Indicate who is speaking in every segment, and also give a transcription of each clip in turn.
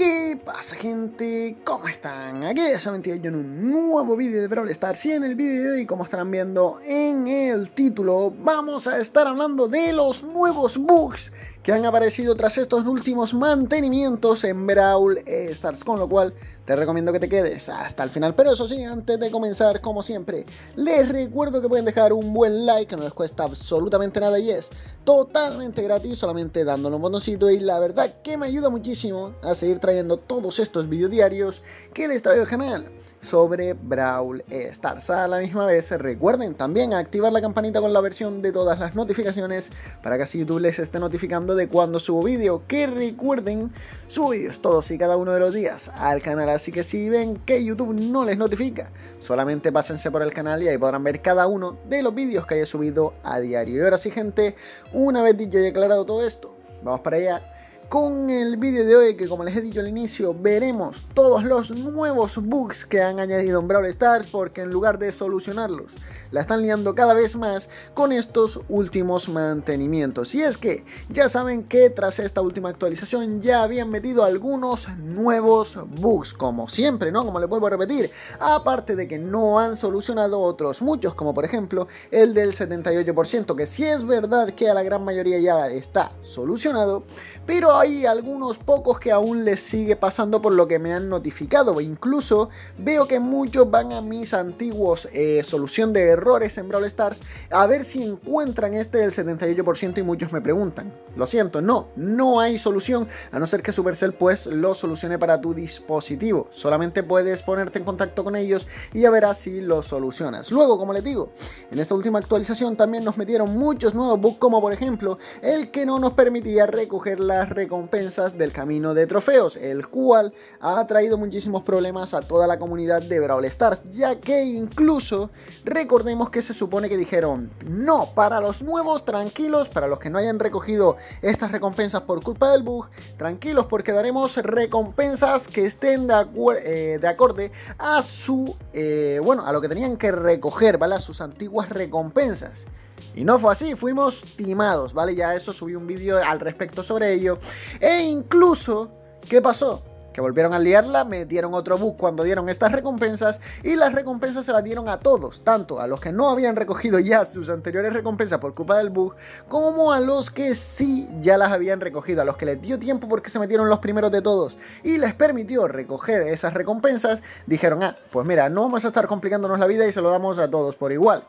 Speaker 1: ¿Qué pasa gente? ¿Cómo están? Aquí ya saben yo en un nuevo vídeo de Brawl Stars y en el vídeo de hoy, como estarán viendo en el título, vamos a estar hablando de los nuevos bugs que han aparecido tras estos últimos mantenimientos en Brawl Stars, con lo cual te recomiendo que te quedes hasta el final. Pero eso sí, antes de comenzar, como siempre, les recuerdo que pueden dejar un buen like, que no les cuesta absolutamente nada y es totalmente gratis, solamente dándole un botoncito y la verdad que me ayuda muchísimo a seguir trayendo todos estos vídeos diarios que les traigo al canal sobre Brawl Stars. A la misma vez, recuerden también activar la campanita con la versión de todas las notificaciones para que así YouTube les esté notificando de cuando subo vídeo. Que recuerden, subo vídeos todos y cada uno de los días al canal, así que si ven que YouTube no les notifica, solamente pásense por el canal y ahí podrán ver cada uno de los vídeos que haya subido a diario. Y ahora sí, gente, una vez dicho y aclarado todo esto, vamos para allá con el vídeo de hoy que como les he dicho al inicio veremos todos los nuevos bugs que han añadido en Brawl Stars porque en lugar de solucionarlos la están liando cada vez más con estos últimos mantenimientos. Y es que ya saben que tras esta última actualización ya habían metido algunos nuevos bugs como siempre no como les vuelvo a repetir aparte de que no han solucionado otros muchos como por ejemplo el del 78% que si es verdad que a la gran mayoría ya está solucionado pero hay algunos pocos que aún les sigue pasando por lo que me han notificado. Incluso veo que muchos van a mis antiguos eh, solución de errores en Brawl Stars a ver si encuentran este del 78% y muchos me preguntan. Lo siento, no, no hay solución a no ser que Supercell pues lo solucione para tu dispositivo. Solamente puedes ponerte en contacto con ellos y ya verás si lo solucionas. Luego, como les digo, en esta última actualización también nos metieron muchos nuevos bugs como por ejemplo el que no nos permitía recoger la recompensas del camino de trofeos, el cual ha traído muchísimos problemas a toda la comunidad de Brawl Stars, ya que incluso recordemos que se supone que dijeron, no, para los nuevos tranquilos, para los que no hayan recogido estas recompensas por culpa del bug, tranquilos porque daremos recompensas que estén de, eh, de acorde a su, eh, bueno, a lo que tenían que recoger, ¿vale? A sus antiguas recompensas. Y no fue así, fuimos timados, ¿vale? Ya eso subí un vídeo al respecto sobre ello. E incluso, ¿qué pasó? Que volvieron a liarla, metieron otro bug cuando dieron estas recompensas y las recompensas se las dieron a todos, tanto a los que no habían recogido ya sus anteriores recompensas por culpa del bug, como a los que sí ya las habían recogido, a los que les dio tiempo porque se metieron los primeros de todos y les permitió recoger esas recompensas, dijeron, ah, pues mira, no vamos a estar complicándonos la vida y se lo damos a todos por igual.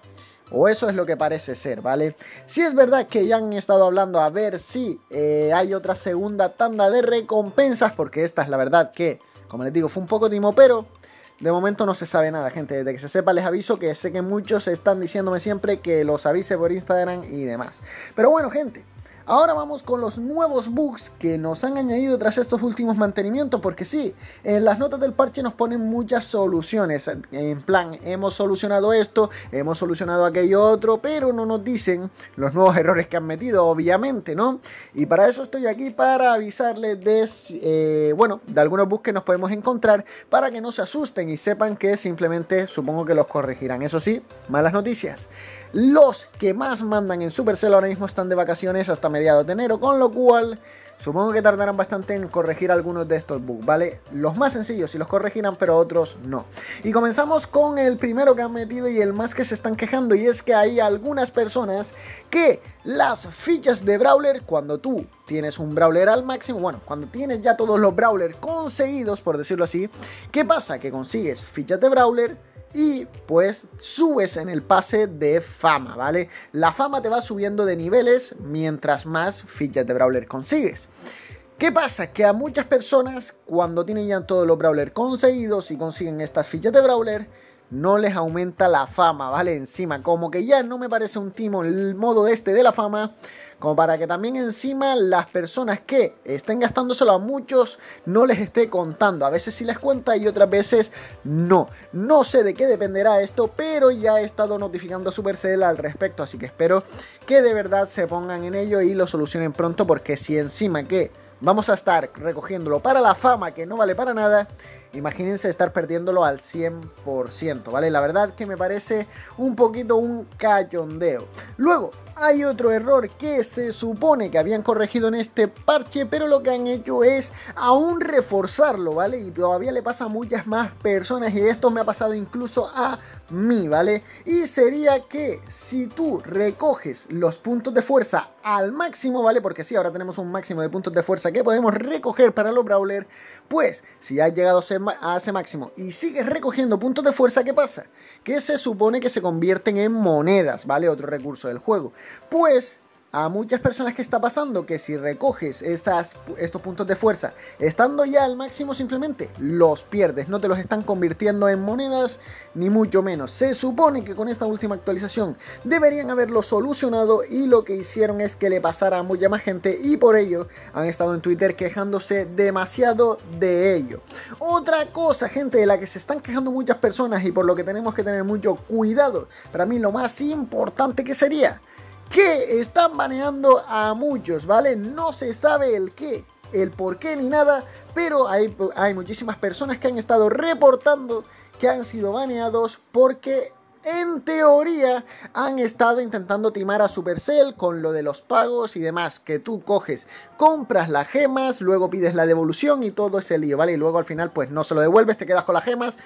Speaker 1: O eso es lo que parece ser, ¿vale? Si es verdad que ya han estado hablando a ver si eh, hay otra segunda tanda de recompensas, porque esta es la verdad que, como les digo, fue un poco timo, pero de momento no se sabe nada, gente. Desde que se sepa les aviso que sé que muchos están diciéndome siempre que los avise por Instagram y demás. Pero bueno, gente. Ahora vamos con los nuevos bugs que nos han añadido tras estos últimos mantenimientos, porque sí, en las notas del parche nos ponen muchas soluciones, en plan, hemos solucionado esto, hemos solucionado aquello otro, pero no nos dicen los nuevos errores que han metido, obviamente, ¿no? Y para eso estoy aquí, para avisarles de, eh, bueno, de algunos bugs que nos podemos encontrar, para que no se asusten y sepan que simplemente supongo que los corregirán. Eso sí, malas noticias. Los que más mandan en Supercell ahora mismo están de vacaciones hasta mediados de enero, con lo cual supongo que tardarán bastante en corregir algunos de estos bugs, ¿vale? Los más sencillos sí los corregirán, pero otros no. Y comenzamos con el primero que han metido y el más que se están quejando, y es que hay algunas personas que las fichas de Brawler, cuando tú tienes un Brawler al máximo, bueno, cuando tienes ya todos los Brawler conseguidos, por decirlo así, ¿qué pasa? Que consigues fichas de Brawler y pues subes en el pase de fama, ¿vale? La fama te va subiendo de niveles mientras más fichas de Brawler consigues. ¿Qué pasa? Que a muchas personas cuando tienen ya todos los Brawler conseguidos y consiguen estas fichas de Brawler, no les aumenta la fama, ¿vale? Encima, como que ya no me parece un timo el modo este de la fama, como para que también encima las personas que estén gastándoselo a muchos no les esté contando. A veces sí les cuenta y otras veces no. No sé de qué dependerá esto, pero ya he estado notificando a Supercell al respecto, así que espero que de verdad se pongan en ello y lo solucionen pronto, porque si encima que vamos a estar recogiéndolo para la fama que no vale para nada, imagínense estar perdiéndolo al 100%, ¿vale? La verdad que me parece un poquito un cachondeo. Luego, hay otro error que se supone que habían corregido en este parche, pero lo que han hecho es aún reforzarlo, ¿vale? Y todavía le pasa a muchas más personas y esto me ha pasado incluso a mí, ¿vale? Y sería que si tú recoges los puntos de fuerza al máximo, ¿vale? Porque sí, ahora tenemos un máximo de puntos de fuerza que podemos recoger para los Brawler, pues si has llegado a ese máximo y sigues recogiendo puntos de fuerza, ¿qué pasa? Que se supone que se convierten en monedas, ¿vale? Otro recurso del juego. Pues a muchas personas que está pasando que si recoges estos puntos de fuerza estando ya al máximo simplemente los pierdes, no te los están convirtiendo en monedas ni mucho menos. Se supone que con esta última actualización deberían haberlo solucionado y lo que hicieron es que le pasara a mucha más gente y por ello han estado en Twitter quejándose demasiado de ello. Otra cosa gente de la que se están quejando muchas personas y por lo que tenemos que tener mucho cuidado, para mí lo más importante que sería que están baneando a muchos, ¿vale? No se sabe el qué, el por qué ni nada, pero hay, hay muchísimas personas que han estado reportando que han sido baneados porque en teoría han estado intentando timar a Supercell con lo de los pagos y demás, que tú coges, compras las gemas, luego pides la devolución y todo ese lío, ¿vale? Y luego al final pues no se lo devuelves, te quedas con las gemas,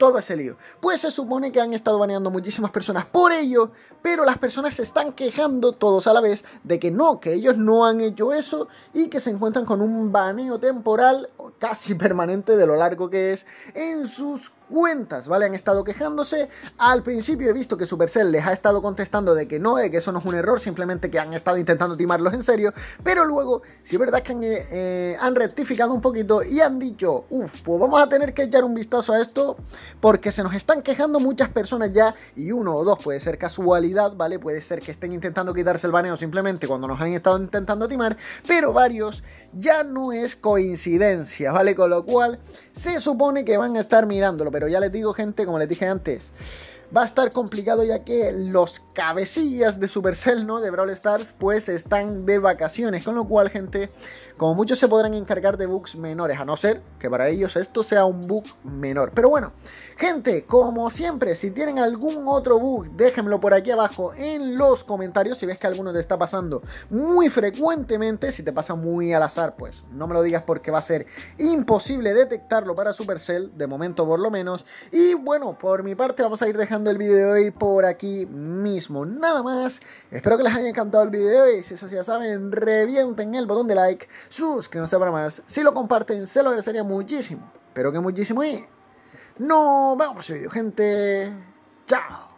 Speaker 1: todo ese lío. Pues se supone que han estado baneando muchísimas personas por ello, pero las personas se están quejando todos a la vez de que no, que ellos no han hecho eso y que se encuentran con un baneo temporal casi permanente de lo largo que es en sus cuentas, ¿vale? Han estado quejándose. Al principio he visto que Supercell les ha estado contestando de que no, de que eso no es un error, simplemente que han estado intentando timarlos en serio. Pero luego, si es verdad que han, eh, eh, han rectificado un poquito y han dicho, uff, pues vamos a tener que echar un vistazo a esto porque se nos están quejando muchas personas ya y uno o dos puede ser casualidad, ¿vale? Puede ser que estén intentando quitarse el baneo simplemente cuando nos han estado intentando timar, pero varios ya no es coincidencia, ¿vale? Con lo cual se supone que van a estar mirándolo, pero ya les digo gente, como les dije antes, va a estar complicado ya que los cabecillas de Supercell, ¿no? De Brawl Stars, pues están de vacaciones, con lo cual, gente, como muchos se podrán encargar de bugs menores, a no ser que para ellos esto sea un bug menor. Pero bueno, gente, como siempre, si tienen algún otro bug, déjenmelo por aquí abajo en los comentarios. Si ves que alguno te está pasando muy frecuentemente, si te pasa muy al azar, pues no me lo digas porque va a ser imposible detectarlo para Supercell, de momento por lo menos. Y bueno, por mi parte vamos a ir dejando el vídeo de hoy por aquí mismo. Nada más, espero que les haya encantado el vídeo de hoy. Si es así, ya saben, revienten el botón de like, suscríbanse para más. Si lo comparten, se lo agradecería muchísimo. Pero que muchísimo y... No, vamos a vídeo, gente. Chao.